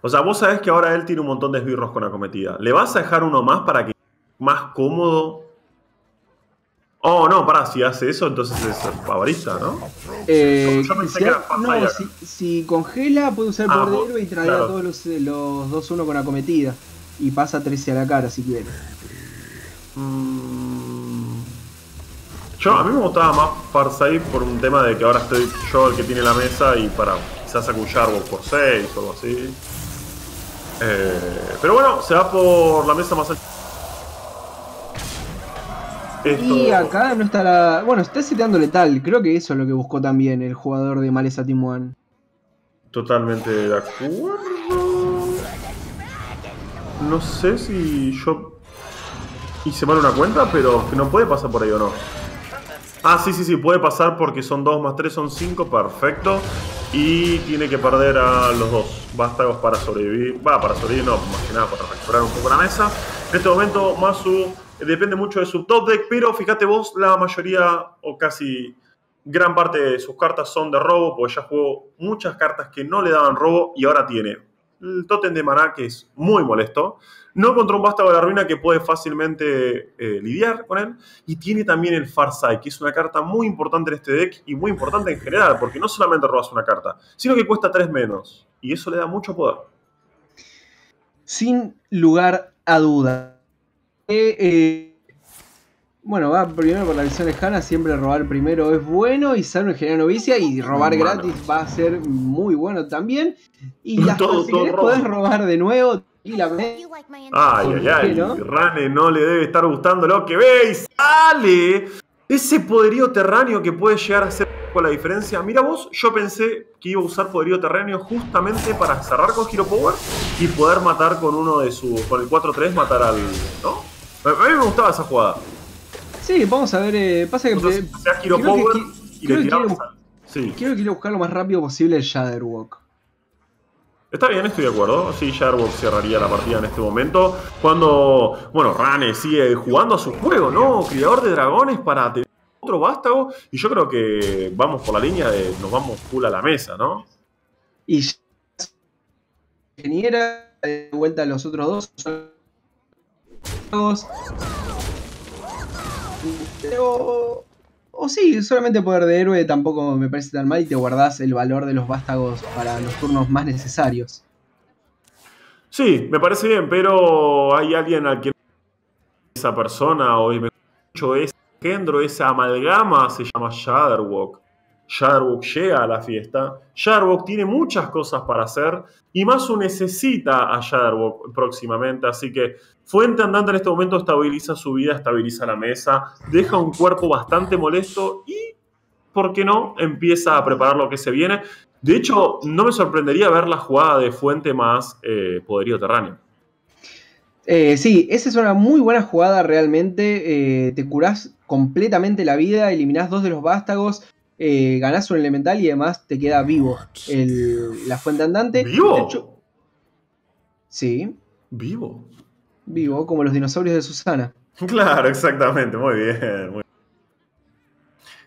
O sea, vos sabés que ahora él tiene un montón de esbirros con acometida. ¿Le vas a dejar uno más para que más cómodo? Oh, no, pará, si hace eso, entonces es favorista, ¿no? Eh, yo pensé si, que era no, si, si, congela, puede usar el ah, poder de héroe y traer a todos los, los 2-1 con acometida. Y pasa 13 a la cara si quiere. Mmm yo, a mí me gustaba más Farsight por un tema de que ahora estoy yo el que tiene la mesa y para quizás acuchar por 6 o algo así. Eh, pero bueno, se va por la mesa más alta. Y acá no está la. Bueno, está citando letal. Creo que eso es lo que buscó también el jugador de Maleza Team One. Totalmente de acuerdo. No sé si yo hice mal una cuenta, pero que no puede pasar por ahí o no. Ah, sí, sí, sí, puede pasar porque son 2 más 3 son 5, perfecto. Y tiene que perder a los dos vástagos para sobrevivir. Va, para sobrevivir no, más que nada para recuperar un poco la mesa. En este momento Masu depende mucho de su top deck, pero fíjate vos, la mayoría o casi gran parte de sus cartas son de robo, porque ya jugó muchas cartas que no le daban robo y ahora tiene el totem de maná que es muy molesto. No contra un vástago de la ruina que puede fácilmente eh, lidiar con él. Y tiene también el Farsight, que es una carta muy importante en este deck y muy importante en general, porque no solamente robas una carta, sino que cuesta 3 menos. Y eso le da mucho poder. Sin lugar a duda. Eh, eh, bueno, va primero por la visión lejana, siempre robar primero es bueno y ser un general novicia y robar gratis va a ser muy bueno también. Y *laughs* si querés podés robar de nuevo, y la Ay, ay, ay. Rane no le debe estar gustando lo que ve y sale. Ese poderío terráneo que puede llegar a ser con la diferencia. Mira vos, yo pensé que iba a usar poderío terráneo justamente para cerrar con Hero Power y poder matar con uno de sus. con el 4-3 matar al. ¿No? A mí me gustaba esa jugada. Sí, vamos a ver. Eh, pasa que. sea Hero Power y le tiramos. Sí. Quiero que quiero buscar lo más rápido posible el Shadowwalk. Está bien, estoy de acuerdo. Sí, Jarbox cerraría la partida en este momento. Cuando, bueno, Rane sigue jugando a su juego, ¿no? Criador de dragones para tener otro vástago. Y yo creo que vamos por la línea de nos vamos full a la mesa, ¿no? Y ingeniera, de vuelta a los otros dos. O sí, solamente poder de héroe tampoco me parece tan mal y te guardás el valor de los vástagos para los turnos más necesarios. Sí, me parece bien, pero hay alguien al que esa persona o ese engendro, esa amalgama se llama Shadowwalk. Shadowwalk llega a la fiesta. Shadowwalk tiene muchas cosas para hacer y Masu necesita a Shadowwalk próximamente, así que Fuente Andante en este momento estabiliza su vida, estabiliza la mesa, deja un cuerpo bastante molesto y, ¿por qué no?, empieza a preparar lo que se viene. De hecho, no me sorprendería ver la jugada de Fuente más eh, poderío terráneo. Eh, sí, esa es una muy buena jugada realmente. Eh, te curás completamente la vida, eliminás dos de los vástagos, eh, ganás un elemental y además te queda vivo la fuente andante. ¿Vivo? sí. ¿Vivo? Vivo, como los dinosaurios de Susana. *laughs* Claro, exactamente, muy bien. Muy...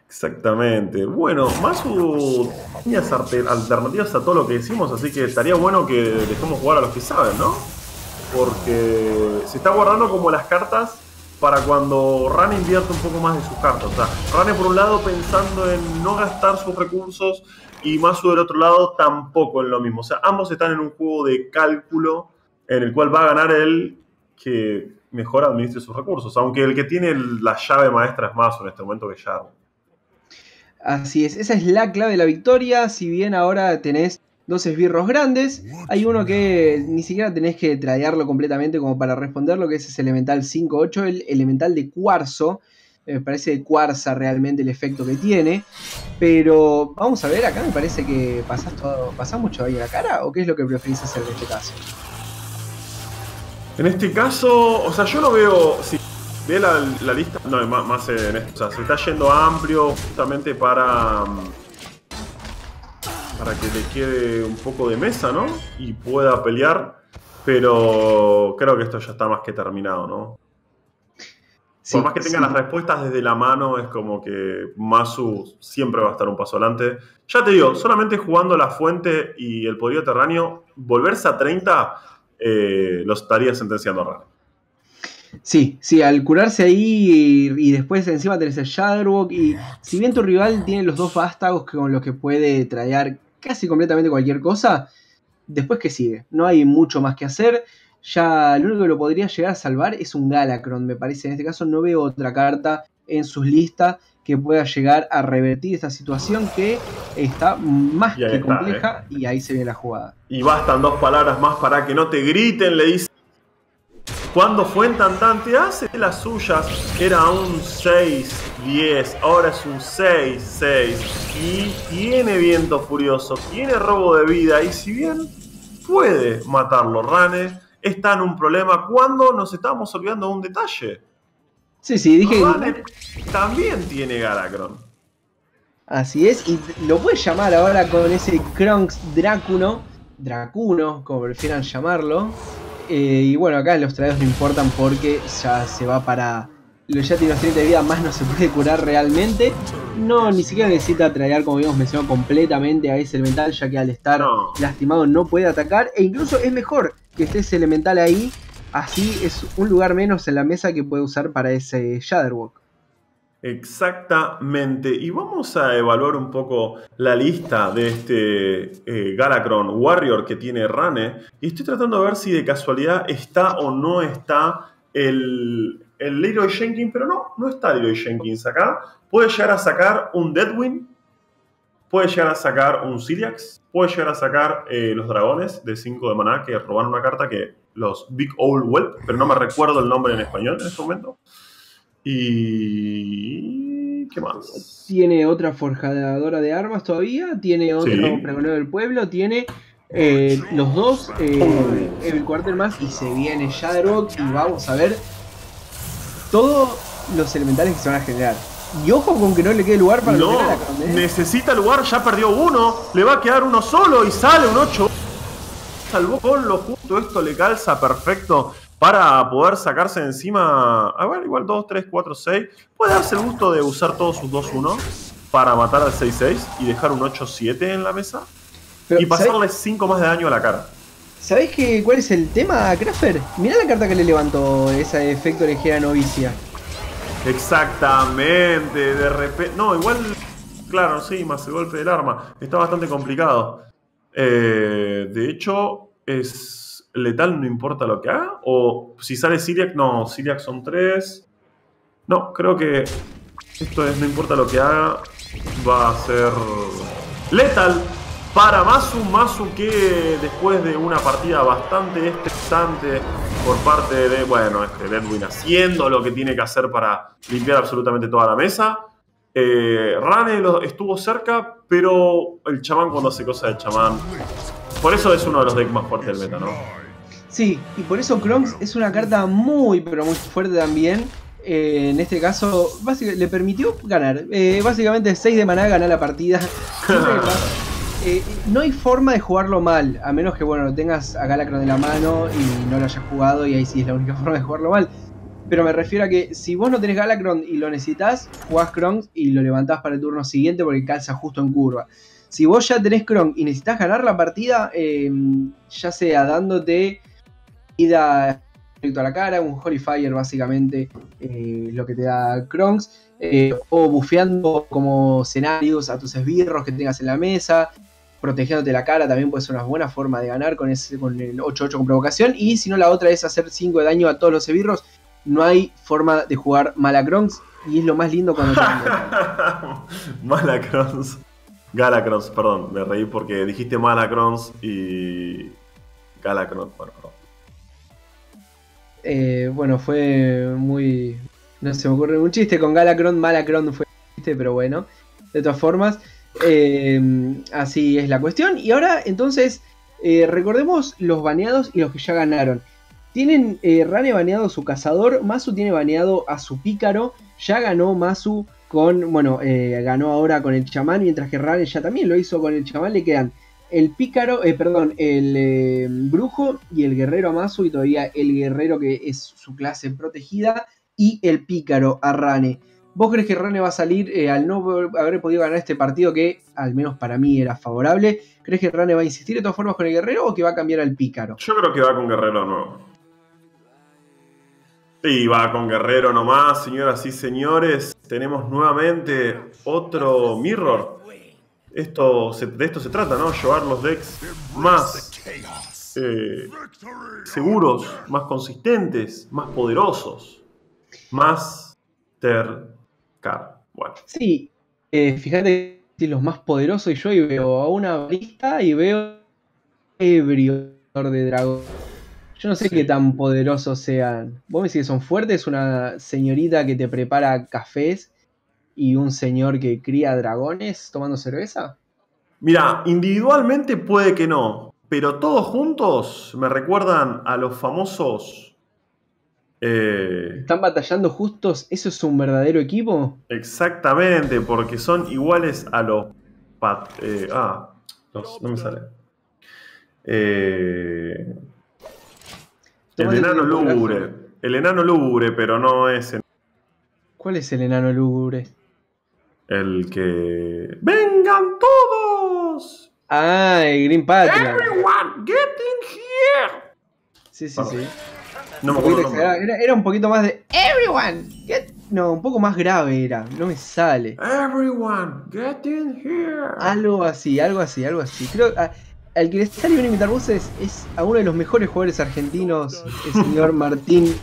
Exactamente. Bueno, Masu tenía alternativas a todo lo que decimos, así que estaría bueno que dejemos jugar a los que saben, ¿no? Porque se está guardando como las cartas para cuando Rane invierte un poco más de sus cartas. O sea, Rane por un lado pensando en no gastar sus recursos y Masu del otro lado tampoco en lo mismo. O sea, ambos están en un juego de cálculo en el cual va a ganar el que mejor administre sus recursos. Aunque el que tiene la llave maestra es Masu en este momento que Jarro. Así es, esa es la clave de la victoria. Si bien ahora tenés dos esbirros grandes, hay uno que ni siquiera tenés que tradearlo completamente como para responderlo, que es ese elemental 5-8, el elemental de cuarzo. Me parece de cuarza realmente el efecto que tiene. Pero vamos a ver, acá me parece que pasás, todo, pasás mucho ahí a la cara, o qué es lo que preferís hacer en este caso. En este caso, o sea, yo lo veo. Si ve la, lista, no, más, más en esto. O sea, se está yendo amplio justamente para. Para que le quede un poco de mesa, ¿no? Y pueda pelear. Pero creo que esto ya está más que terminado, ¿no? Por más que tenga las respuestas desde la mano, es como que Masu siempre va a estar un paso adelante. Ya te digo, solamente jugando la fuente y el podio terráneo, volverse a 30 eh, lo estaría sentenciando a Sí, sí, al curarse ahí y, después encima tenés el Shadowwalk y si bien tu rival tiene los dos vástagos con los que puede traer casi completamente cualquier cosa, después que sigue, no hay mucho más que hacer. Ya lo único que lo podría llegar a salvar es un Galacron, me parece. En este caso no veo otra carta en sus listas que pueda llegar a revertir esta situación que está más que compleja eh. y ahí se viene la jugada. Y bastan dos palabras más para que no te griten, le dice. Cuando fue en Tantante hace las suyas, era un 6-10, ahora es un 6-6 y tiene viento furioso, tiene robo de vida y si bien puede matarlo Rane, está en un problema cuando nos estamos olvidando de un detalle. Sí, sí, dije. también tiene Galacron. Así es, y lo puedes llamar ahora con ese Kronks Dracuno, Dracuno, como prefieran llamarlo. Eh, y bueno, acá los traídos no importan porque ya se va para. Ya tiene 30 de vida, más no se puede curar realmente. No, ni siquiera necesita traer, como habíamos mencionado, completamente a ese elemental, ya que al estar lastimado no puede atacar. E incluso es mejor que esté ese elemental ahí Así es un lugar menos en la mesa que puede usar para ese Shadowwalk. Exactamente. Y vamos a evaluar un poco la lista de este eh, Galacron Warrior que tiene Rane. Y estoy tratando de ver si de casualidad está o no está el, el Leroy Jenkins. Pero no, no está Leroy Jenkins acá. Puede llegar a sacar un Deadwind. Puede llegar a sacar un Syriax. Puede llegar a sacar eh, los dragones de 5 de maná que roban una carta que los Big Old Whelp, pero no me recuerdo el nombre en español en este momento. Y. ¿Qué más? Tiene otra forjadora de armas todavía, tiene otro pregonero del pueblo, tiene eh, los dos, eh, el más y se viene Shadowrock y vamos a ver todos los elementales que se van a generar. Y ojo con que no le quede lugar para no, la ¿eh? Necesita lugar, ya perdió uno, le va a quedar uno solo y sale un 8 salvó con lo justo, esto le calza perfecto para poder sacarse de encima. A ver, igual 2, 3, 4, 6. Puede darse el gusto de usar todos sus 2-1 para matar al 6-6 y dejar un 8-7 en la mesa. y pasarle 5 más de daño a la cara. ¿Sabéis que, cuál es el tema, Crafter? Mirá la carta que le levantó ese efecto ligera novicia. Exactamente, de repente. No, igual, claro, sí, más el golpe del arma. Está bastante complicado. Eh, de hecho, es letal, no importa lo que haga. O si sale Syriac, no, Syriac son tres. No, creo que esto es, no importa lo que haga, va a ser letal para Masu. Masu que después de una partida bastante estresante por parte de, bueno, este Edwin haciendo lo que tiene que hacer para limpiar absolutamente toda la mesa. Eh, Rane estuvo cerca, pero el chamán cuando hace cosas de chamán. Por eso es uno de los decks más fuertes del meta, ¿no? Sí, y por eso Kronks es una carta muy, pero muy fuerte también. Eh, en este caso, le permitió ganar. Eh, básicamente 6 de maná ganar la partida. *laughs* eh, no hay forma de jugarlo mal, a menos que bueno, lo tengas a Galacron en la mano y no lo hayas jugado y ahí sí es la única *laughs* forma de jugarlo mal. Pero me refiero a que si vos no tenés Galacron y lo necesitas, jugás Kronk y lo levantás para el turno siguiente porque calza justo en curva. Si vos ya tenés Kronk y necesitas ganar la partida, ya sea dándote ida directo a la cara, un Holy Fire básicamente eh, lo que te da Kronks, eh, o bufeando como escenarios a tus esbirros que tengas en la mesa, protegiéndote la cara también puede ser una buena forma de ganar con, ese, con el 8-8 con provocación, y si no la otra es hacer 5 de daño a todos los esbirros, no hay forma de jugar Malacrons y es lo más lindo cuando *laughs* Malacrons. Galacrons, perdón, me reí porque dijiste Malacrons y Galacrons, bueno, perdón. Eh, bueno, fue muy. No se me ocurre un chiste con Galacron. Malacron fue un chiste, pero bueno. De todas formas, eh, así es la cuestión. Y ahora, entonces, eh, recordemos los baneados y los que ya ganaron. Tienen Rane baneado su cazador, Masu tiene baneado a su pícaro, ya ganó Masu con, bueno, ganó ahora con el chamán, mientras que Rane ya también lo hizo con el chamán, le quedan el pícaro, eh, perdón, el eh, brujo y el guerrero Amazu y todavía el guerrero que es su clase protegida y el pícaro Arrane. ¿Vos crees que Rane va a salir eh, al no haber podido ganar este partido que al menos para mí era favorable? ¿Crees que Rane va a insistir de todas formas con el guerrero o que va a cambiar al pícaro? Yo creo que va con guerrero nuevo. Y va con guerrero nomás, señoras y señores. Tenemos nuevamente otro mirror esto de esto se trata, ¿no? Llevar los decks más eh, seguros, más consistentes, más poderosos, más tercar. Bueno. Sí, eh, fíjate los más poderosos y yo y veo a una balista y veo ebrio de dragón. Yo no sé qué tan poderosos sean. Vos me decís que son fuertes, una señorita que te prepara cafés y un señor que cría dragones tomando cerveza? Mira, individualmente puede que no, pero todos juntos me recuerdan a los famosos... Eh, ¿Están batallando justos? ¿Eso es un verdadero equipo? Exactamente, porque son iguales a los... Eh, ah, no me sale. Eh, el enano lúgubre. El enano lúgubre, pero no es... ¿Cuál es el enano lúgubre? El que. ¡Vengan todos! Ah, el Green Patriot. Everyone, get in here. Sí, sí, sí. No me acuerdo. Era, era, un poquito más de. Everyone, get. No, un poco más grave era. No me sale. Everyone, get in here. Algo así, algo así, algo así. Creo. que al que le sale bien imitar voces es a uno de los mejores jugadores argentinos, el señor Martín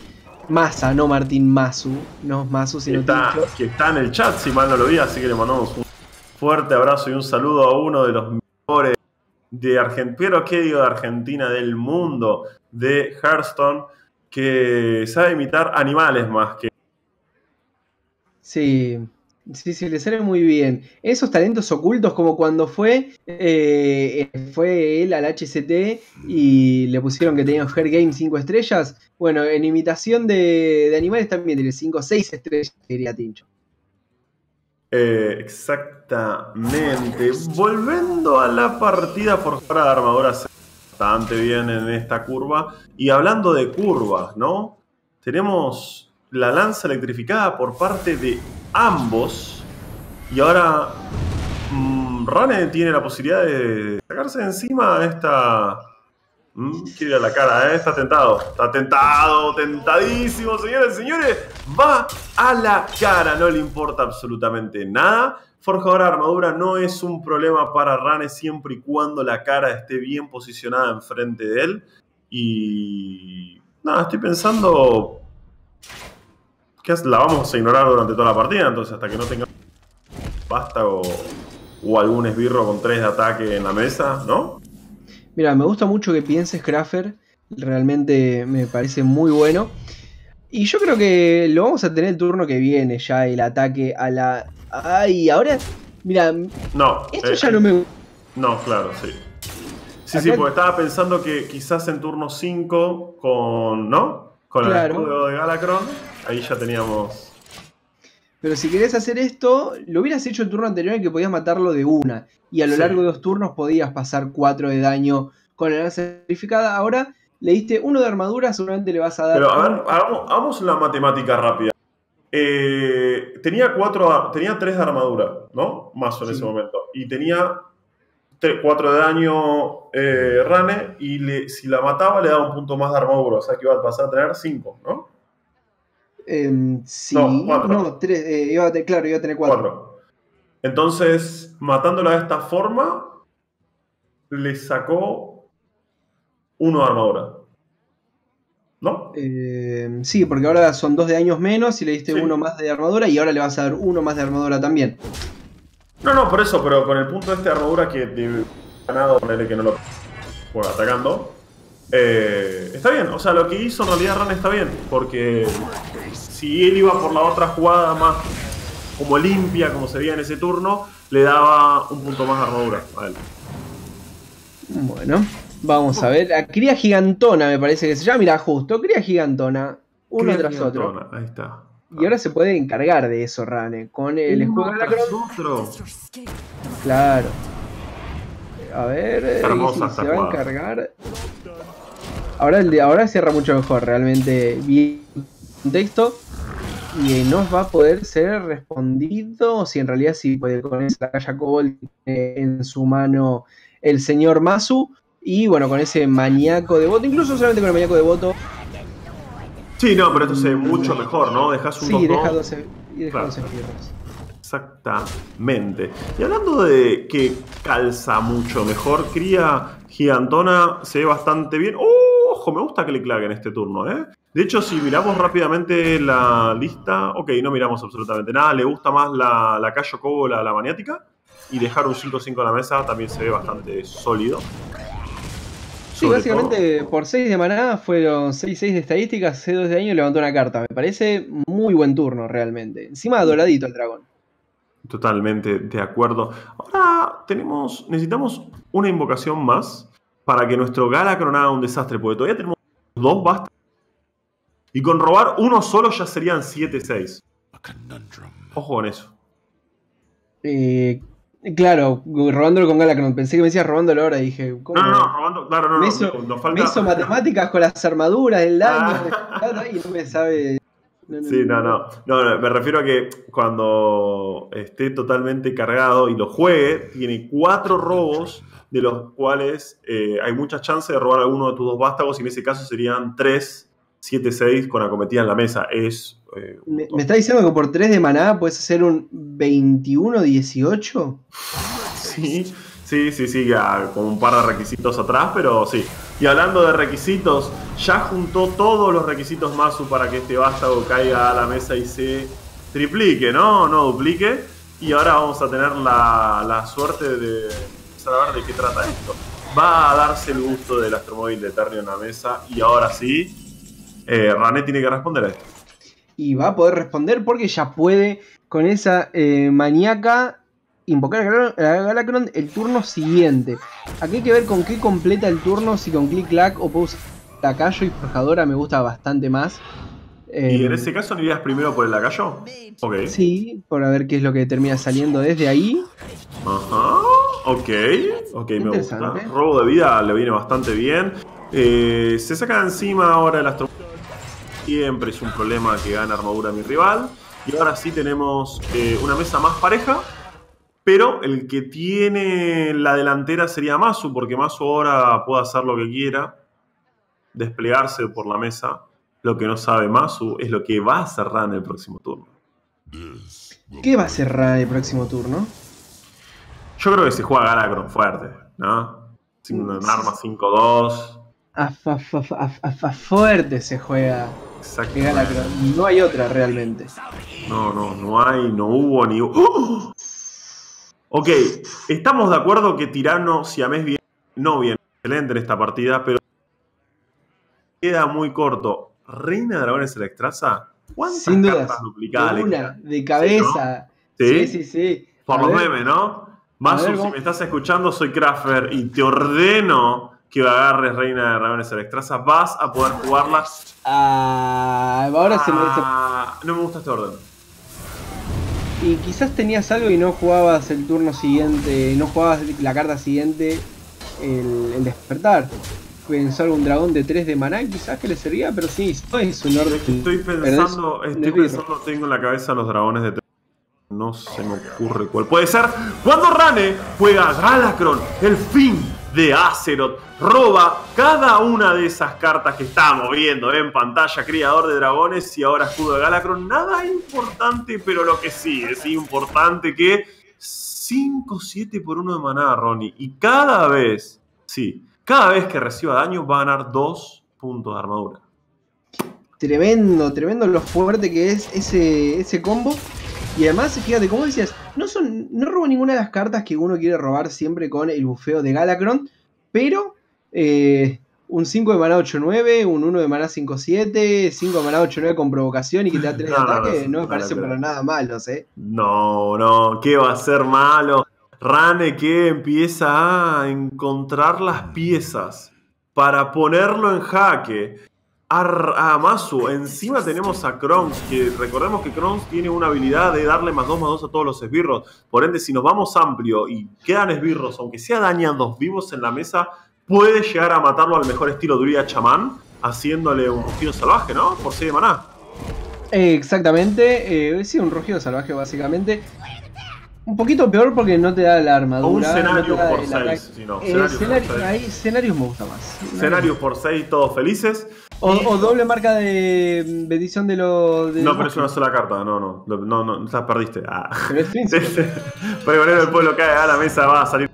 Massa, no Martín Masu, no Masu, sino está, Que está en el chat, si mal no lo vi, así que le mandamos un fuerte abrazo y un saludo a uno de los mejores de Argentina, pero qué digo de Argentina, del mundo, de Hearthstone, que sabe imitar animales más que... Sí, Sí, sí, le sale muy bien. Esos talentos ocultos, como cuando fue, eh, fue él al HCT y le pusieron que tenía Hair Game 5 estrellas. Bueno, en imitación de, animales también tiene 5 o 6 estrellas, diría Tincho. Eh, exactamente. Volviendo a la partida forjada de armadura, bastante bien en esta curva. Y hablando de curvas, ¿no? Tenemos la lanza electrificada por parte de ambos. Y ahora mmm, Rane tiene la posibilidad de sacarse de encima esta... Mm, quiere ir a la cara, ¿eh? está tentado. Está tentado, tentadísimo, señores señores. Va a la cara, no le importa absolutamente nada. Forjador armadura no es un problema para Rane siempre y cuando la cara esté bien posicionada enfrente de él. Y... Nada, estoy pensando que la vamos a ignorar durante toda la partida, entonces hasta que no tenga vástago o algún esbirro con 3 de ataque en la mesa, ¿no? Mira, me gusta mucho que pienses Crafter, realmente me parece muy bueno. Y yo creo que lo vamos a tener el turno que viene ya, el ataque a la... Ay, ahora... Mira, no, esto ya no me... No, claro, sí. Sí, sí, porque estaba pensando que quizás en turno 5 con... ¿No? Con el escudo de Galacron, ahí ya teníamos Pero si querés hacer esto, lo hubieras hecho el turno anterior en que podías matarlo de una. Y a lo Sí. largo de dos turnos podías pasar 4 de daño con la lanza sacrificada. Ahora le diste uno de armadura, seguramente le vas a dar. Pero a ver, hagamos, hagamos la matemática rápida. Eh, tenía cuatro, tenía tres de armadura, ¿no? Mazo en Sí. ese momento. Y tenía tre- cuatro de daño eh, Rane. Y le- si la mataba le daba un punto más de armadura. O sea que iba a pasar a tener cinco, ¿no? Em, sí, No, no, tres, eh, iba a te- claro, iba a tener 4. Cuatro. Entonces, matándola de esta forma, le sacó uno de armadura. ¿No? Eh, sí, porque ahora son dos de años menos y le diste Sí. uno más de armadura y ahora le vas a dar uno más de armadura también. No, no, por eso, pero con el punto de este de armadura que de ganado, ponerle que no lo bueno, atacando. Eh, está bien, o sea, lo que hizo en realidad Ran está bien, porque si él iba por la otra jugada más como limpia, como se veía en ese turno, le daba un punto más de armadura a él. Bueno, vamos a ver. A cría gigantona me parece que se llama. Mira, justo, cría gigantona. Uno tras otro. Ahí está. Y ahora se puede encargar de eso, Rane. Con el escudo de otro. Claro. A ver, eh, Hermosa si se va a encargar. Ahora, el de, ahora cierra mucho mejor, realmente bien contexto. Y eh, no va a poder ser respondido. O si en realidad sí puede con esa eh, en su mano el señor Masu. Y bueno, con ese maníaco de voto, incluso solamente con el maníaco de voto, Sí, no, pero esto se ve mucho mejor, ¿no? Dejas un sí, 2-2. deja 12, y deja Claro. 12 fierros. Exactamente. Y hablando de que calza mucho mejor, cría gigantona se ve bastante bien. ¡Oh! Ojo, me gusta que le clague en este turno, ¿eh? De hecho, si miramos rápidamente la lista, ok, no miramos absolutamente nada. Le gusta más la, la Cayo Cobo, la, la maniática. Y dejar un 5-5 en la mesa también se ve bastante sólido. Sí, Sobre básicamente por 6 de maná fueron 6-6 de estadísticas, C2 de daño y levantó una carta. Me parece muy buen turno realmente. Encima doradito el dragón. Totalmente de acuerdo. Ahora tenemos, necesitamos una invocación más para que nuestro Galacron haga un desastre, porque todavía tenemos dos basta. Y con robar uno solo ya serían 7-6. Ojo con eso. Eh, claro, robándolo con Galacron. Pensé que me decías robándolo ahora y dije, ¿cómo? No, no, no, robando, claro, no, me, no, hizo, nos me falta. hizo matemáticas con las armaduras, el daño, Ah. *laughs* y no me sabe. Sí, no, no, no, no, me refiero a que cuando esté totalmente cargado y lo juegue, tiene cuatro robos, de los cuales eh, hay mucha chance de robar alguno de tus dos vástagos, y en ese caso serían 3, 7, 6 con acometida en la mesa. Es. eh, Me, me está diciendo que por 3 de maná puedes hacer un 21-18. Sí, sí, sí, sí, ya, con un par de requisitos atrás, pero sí. Y hablando de requisitos, ya juntó todos los requisitos Masu para que este vástago caiga a la mesa y se triplique, ¿no? No duplique. Y ahora vamos a tener la, la suerte de saber de qué trata esto. Va a darse el gusto del astromóvil de Terrio en la mesa y ahora sí, eh, Rané tiene que responder a esto. Y va a poder responder porque ya puede con esa eh, maníaca invocar a Gal- a Galacron el turno siguiente. Aquí hay que ver con qué completa el turno, si con click clack o usar lacayo y forjadora me gusta bastante más. Y en ese caso, ¿no irías primero por el lacayo? Ok. Sí, por a ver qué es lo que termina saliendo desde ahí. Ajá, ok, ok, me gusta. Robo de vida le viene bastante bien. Eh, se saca encima ahora el astro. Siempre es un problema que gana armadura mi rival. Y ahora sí tenemos eh, una mesa más pareja. Pero el que tiene la delantera sería Masu, porque Masu ahora puede hacer lo que quiera, desplegarse por la mesa. Lo que no sabe Masu es lo que va a cerrar en el próximo turno. ¿Qué va a cerrar el próximo turno? Yo creo que se juega Galacron fuerte, ¿no? Sin un arma 5-2. A, a- a- fa- fuerte se juega Galacron. No hay otra realmente. No, no, no hay, no hubo ni. ¡Oh! Ok, estamos de acuerdo que Tirano Siamés viene, no viene excelente en esta partida, pero queda muy corto. ¿Reina de Dragones Electraza? ¿Cuántas Sin dudas. cartas duplicadas? De una, de cabeza. ¿Sí? Sí, sí, sí. Por A los ver, memes, ¿no? Masu, ver, si me estás escuchando, soy Crafter y te ordeno que agarres Reina de Dragones Electraza. Vas a poder jugarla Ah, ahora se me. Ah, no me gusta este orden. Y quizás tenías algo y no jugabas el turno siguiente, no jugabas la carta siguiente, el, el despertar. Pensar un dragón de 3 de maná, quizás que le servía, pero sí, no es un orden. Estoy pensando, estoy pensando, tengo en la cabeza los dragones de 3. No se me ocurre cuál puede ser. Cuando Rane juega Galacron, el fin de Azeroth, roba cada una de esas cartas que estamos viendo en pantalla, criador de dragones y ahora escudo de Galacron. Nada importante, pero lo que sí es importante que 5-7 por 1 de maná, Ronnie. Y cada vez, sí, cada vez que reciba daño va a ganar 2 puntos de armadura. Tremendo, tremendo lo fuerte que es ese, ese combo. Y además, fíjate, como decías, no son. No robo ninguna de las cartas que uno quiere robar siempre con el bufeo de Galacron. Pero eh, un 5 de mana 8-9, un 1 de mana 5-7, 5 de mana 8-9 con provocación y que te da 3 de *laughs* ataque, no, me parece para nada malo, ¿eh? No, no, ¿qué va a ser malo? Rane que empieza a encontrar las piezas para ponerlo en jaque a. Encima tenemos a Krons, que recordemos que Krons tiene una habilidad de darle más 2 más 2 a todos los esbirros. Por ende, si nos vamos amplio y quedan esbirros, aunque sea dañados vivos en la mesa, puede llegar a matarlo al mejor estilo druida chamán, haciéndole un rugido salvaje, ¿no? Por 6 de maná. Exactamente, eh, sí, un rugido salvaje básicamente. Un poquito peor porque no te da la armadura. un escenario por 6, si no. escenarios me gusta más. Escenarios por 6, todos felices. O, doble marca de edición de lo. no, pero es una sola carta, no, no. No, no, no perdiste. Ah. Pero es príncipe. *laughs* Pregonero del pueblo cae a la mesa, va a salir.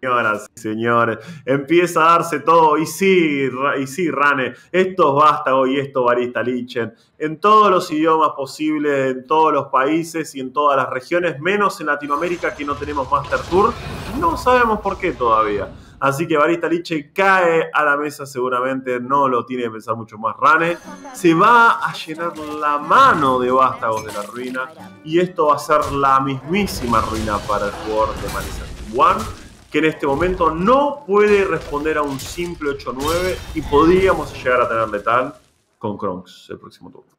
Señoras y señores, empieza a darse todo. Y sí, y sí, Rane, esto es Vástago y esto Barista Lichen. En todos los idiomas posibles, en todos los países y en todas las regiones, menos en Latinoamérica que no tenemos Master Tour. No sabemos por qué todavía. Así que Barista Liche cae a la mesa seguramente, no lo tiene que pensar mucho más Rane. Se va a llenar la mano de vástagos de la ruina y esto va a ser la mismísima ruina para el jugador de Marisa One que en este momento no puede responder a un simple 8-9 y podríamos llegar a tener letal con Kronks el próximo turno.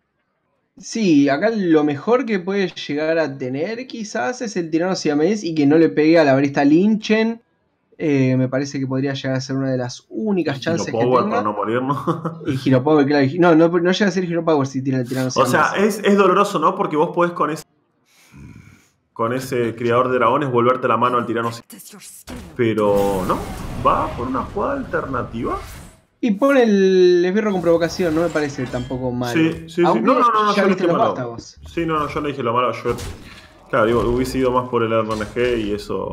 Sí, acá lo mejor que puede llegar a tener quizás es el tirano siamés y que no le pegue a la barista Lynchen eh, me parece que podría llegar a ser una de las únicas chances que tenga. para no morirnos. y Hero Power, claro. No, no, no, llega a ser Hero Power si tira el tirano. O sea, es, es, doloroso, ¿no? Porque vos podés con ese con ese criador de dragones volverte la mano al tirano. Pero no, va por una jugada alternativa. Y pone el esbirro con provocación, no me parece tampoco malo. Sí, sí, sí. No, no, no, no, yo no malo. Sí, no, no, yo no dije lo malo. Yo, claro, digo, hubiese ido más por el RNG y eso.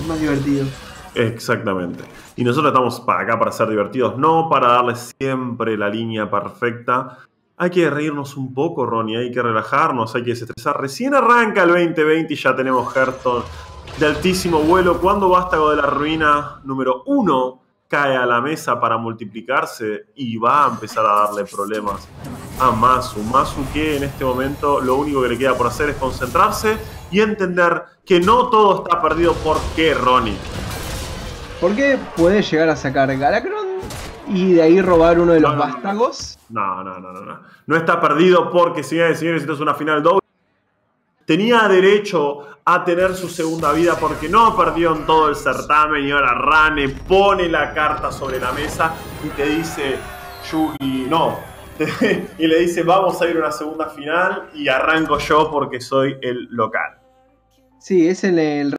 Es más divertido. Exactamente. Y nosotros estamos para acá para ser divertidos, no para darle siempre la línea perfecta. Hay que reírnos un poco, Ronnie, hay que relajarnos, hay que desestresar. Recién arranca el 2020 y ya tenemos Hearthstone de altísimo vuelo. Cuando Vástago de la Ruina número 1 cae a la mesa para multiplicarse y va a empezar a darle problemas a Masu. Masu que en este momento lo único que le queda por hacer es concentrarse y entender que no todo está perdido. ¿Por qué, Ronnie? Porque puede llegar a sacar Galacron y de ahí robar uno de los vástagos. No, no, no, no, no. No está perdido porque, señores y señores, esto es una final doble. Tenía derecho a tener su segunda vida porque no perdió en todo el certamen y ahora Rane pone la carta sobre la mesa y te dice, Yugi, no. *laughs* y le dice, vamos a ir a una segunda final y arranco yo porque soy el local. Sí, es en el